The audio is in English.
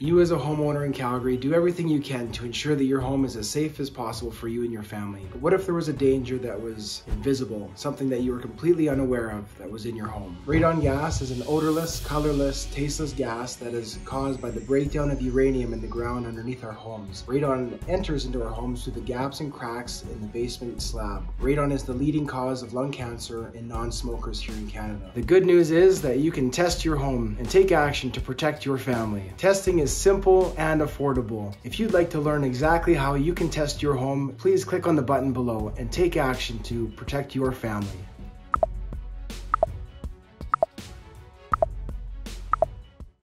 You as a homeowner in Calgary do everything you can to ensure that your home is as safe as possible for you and your family. But what if there was a danger that was invisible, something that you were completely unaware of that was in your home? Radon gas is an odorless, colorless, tasteless gas that is caused by the breakdown of uranium in the ground underneath our homes. Radon enters into our homes through the gaps and cracks in the basement slab. Radon is the leading cause of lung cancer in non-smokers here in Canada. The good news is that you can test your home and take action to protect your family. Testing is simple and affordable. If you'd like to learn exactly how you can test your home, please click on the button below and take action to protect your family.